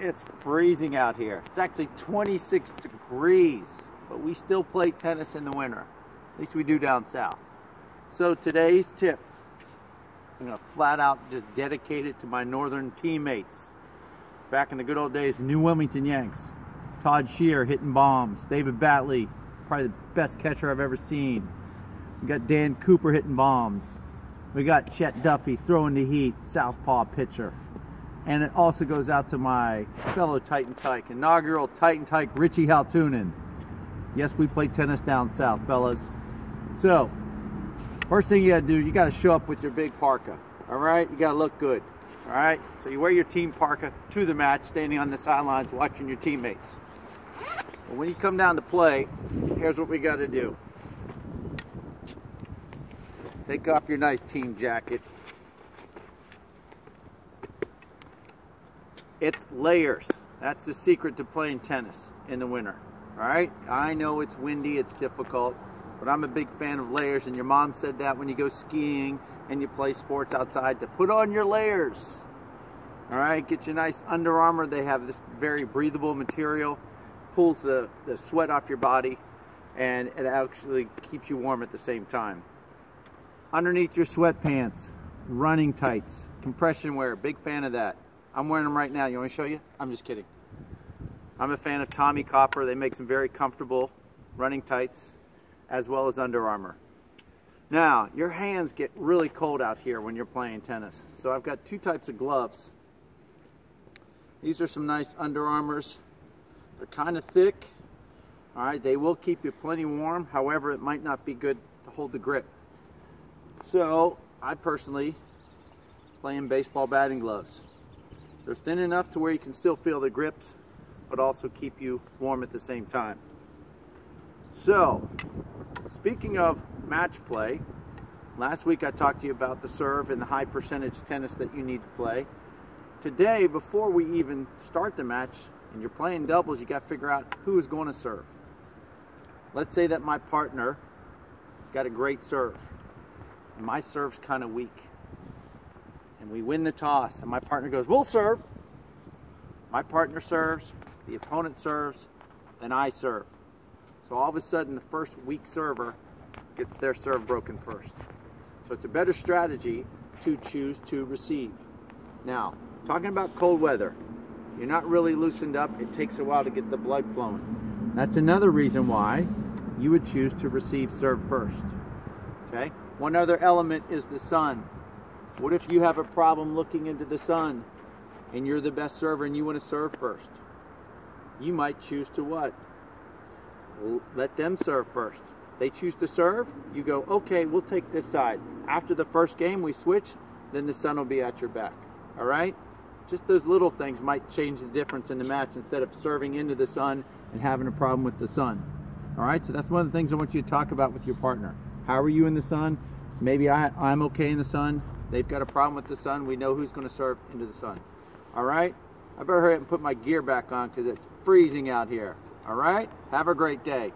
It's freezing out here. It's actually 26 degrees, but we still play tennis in the winter. At least we do down south. So today's tip, I'm gonna flat out just dedicate it to my northern teammates. Back in the good old days, New Wilmington Yanks. Todd Shear hitting bombs. David Batley, probably the best catcher I've ever seen. We got Dan Cooper hitting bombs. We got Chet Duffy throwing the heat, southpaw pitcher. And it also goes out to my fellow Titan Tyke, inaugural Titan Tyke, Richie Haltunen. Yes, we play tennis down south, fellas. So, first thing you gotta do, you gotta show up with your big parka. All right, you gotta look good. All right, so you wear your team parka to the match, standing on the sidelines watching your teammates. But when you come down to play, here's what we gotta do. Take off your nice team jacket. It's layers. That's the secret to playing tennis in the winter. All right? I know it's windy, it's difficult, but I'm a big fan of layers. And your mom said that when you go skiing and you play sports outside to put on your layers. All right? Get your nice Under Armour. They have this very breathable material, pulls the, the sweat off your body, and it actually keeps you warm at the same time. Underneath your sweatpants, running tights, compression wear, big fan of that. I'm wearing them right now. You want me to show you? I'm just kidding. I'm a fan of Tommie Copper. They make some very comfortable running tights as well as Under Armour. Now, your hands get really cold out here when you're playing tennis. So I've got two types of gloves. These are some nice Under Armours. They're kind of thick. All right, they will keep you plenty warm. However, it might not be good to hold the grip. So I personally play in baseball batting gloves. They're thin enough to where you can still feel the grips, but also keep you warm at the same time. So, speaking of match play, last week I talked to you about the serve and the high percentage tennis that you need to play. Today, before we even start the match, and you're playing doubles, you got to figure out who is going to serve. Let's say that my partner has got a great serve, and my serve's kind of weak and we win the toss and my partner goes, we'll serve. My partner serves, the opponent serves, then I serve. So all of a sudden the first weak server gets their serve broken first. So it's a better strategy to choose to receive. Now, talking about cold weather, you're not really loosened up. It takes a while to get the blood flowing. That's another reason why you would choose to receive serve first. Okay? One other element is the sun. What if you have a problem looking into the sun and you're the best server and you want to serve first? You might choose to what? Let them serve first. They choose to serve, you go, okay, we'll take this side. After the first game, we switch, then the sun will be at your back. All right? Just those little things might change the difference in the match instead of serving into the sun and having a problem with the sun. All right, so that's one of the things I want you to talk about with your partner. How are you in the sun? Maybe I, I'm okay in the sun. They've got a problem with the sun. We know who's going to serve into the sun. All right? I better hurry up and put my gear back on because it's freezing out here. All right? Have a great day.